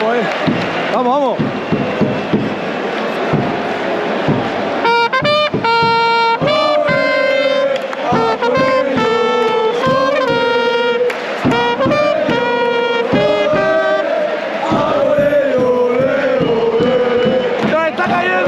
vamos, eh. Vamos, vamos. Está cayendo